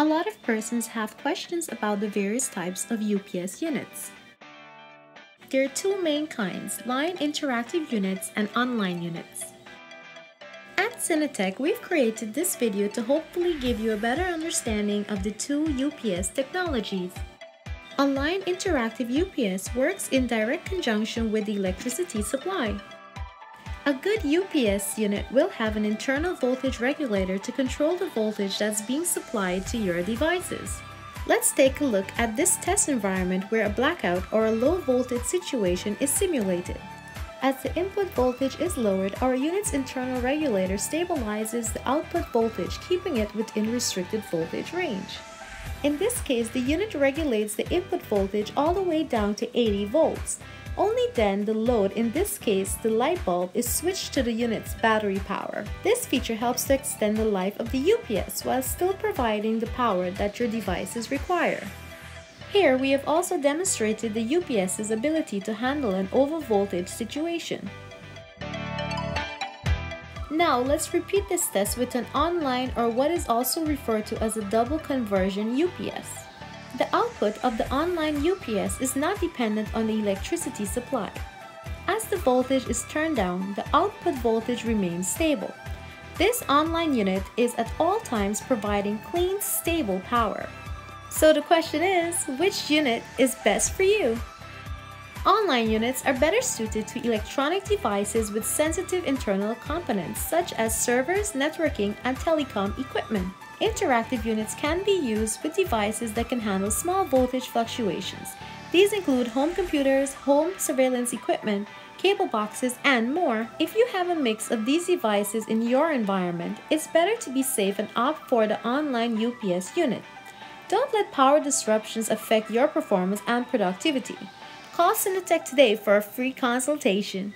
A lot of persons have questions about the various types of UPS units. There are two main kinds, line interactive units and online units. At Synetech, we've created this video to hopefully give you a better understanding of the two UPS technologies. A line interactive UPS works in direct conjunction with the electricity supply. A good UPS unit will have an internal voltage regulator to control the voltage that's being supplied to your devices. Let's take a look at this test environment where a blackout or a low voltage situation is simulated. As the input voltage is lowered, our unit's internal regulator stabilizes the output voltage, keeping it within restricted voltage range. In this case, the unit regulates the input voltage all the way down to 80 volts, only then the load, in this case the light bulb, is switched to the unit's battery power. This feature helps to extend the life of the UPS while still providing the power that your devices require. Here, we have also demonstrated the UPS's ability to handle an overvoltage situation. Now, let's repeat this test with an online or what is also referred to as a double conversion UPS. The output of the online UPS is not dependent on the electricity supply. As the voltage is turned down, the output voltage remains stable. This online unit is at all times providing clean, stable power. So the question is, which unit is best for you? Online units are better suited to electronic devices with sensitive internal components such as servers, networking, and telecom equipment. Interactive units can be used with devices that can handle small voltage fluctuations. These include home computers, home surveillance equipment, cable boxes, and more. If you have a mix of these devices in your environment, it's better to be safe and opt for the online UPS unit. Don't let power disruptions affect your performance and productivity. Call Synetech today for a free consultation.